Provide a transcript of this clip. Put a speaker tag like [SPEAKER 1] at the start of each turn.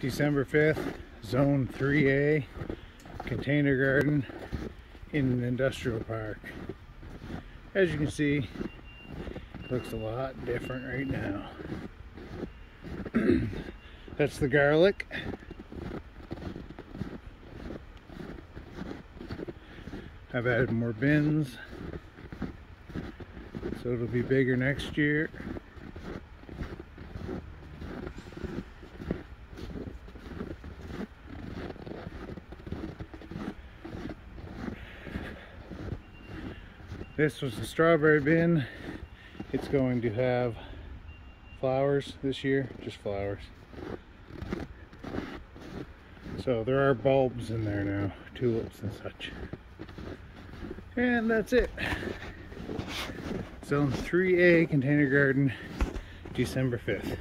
[SPEAKER 1] December 5th, Zone 3A, container garden in an industrial park. As you can see, looks a lot different right now. That's the garlic. I've added more bins, so it'll be bigger next year. This was the strawberry bin. It's going to have flowers this year, just flowers. So there are bulbs in there now, tulips and such. And that's it. Zone 3A Container Garden, December 5th.